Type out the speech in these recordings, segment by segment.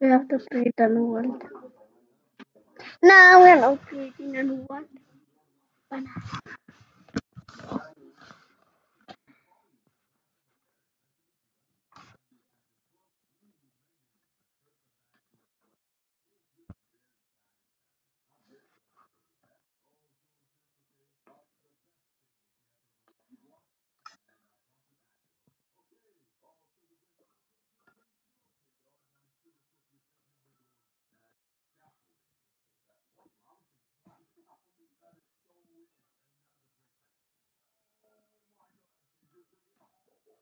We have to create a new world. No, we're not creating a new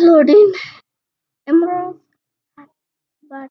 load in Emerald. But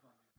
California.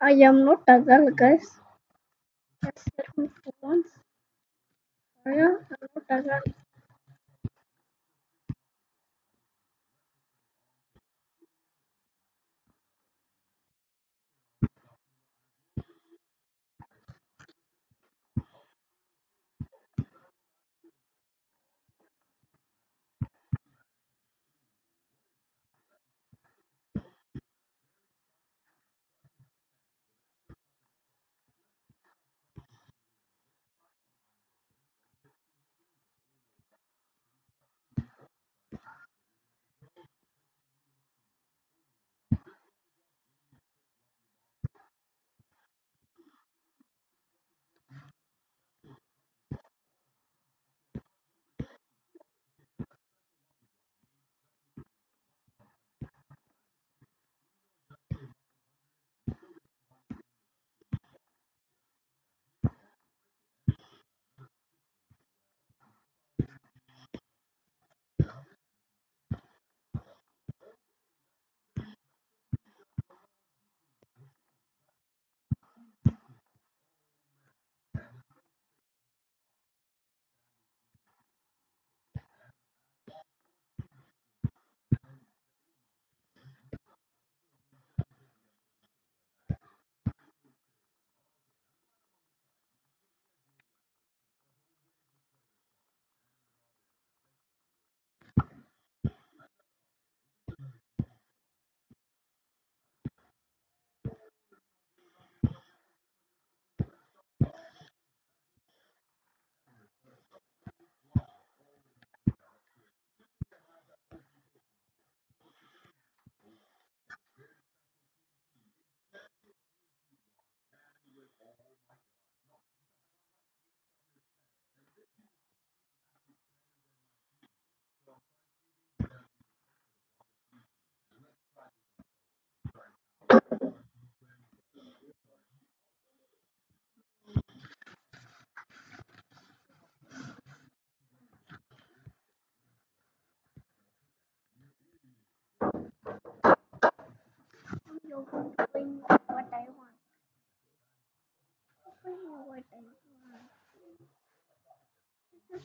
I am not a girl, guys. Just let me for once. Yeah, I'm not a girl. I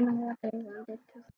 know what I wanted to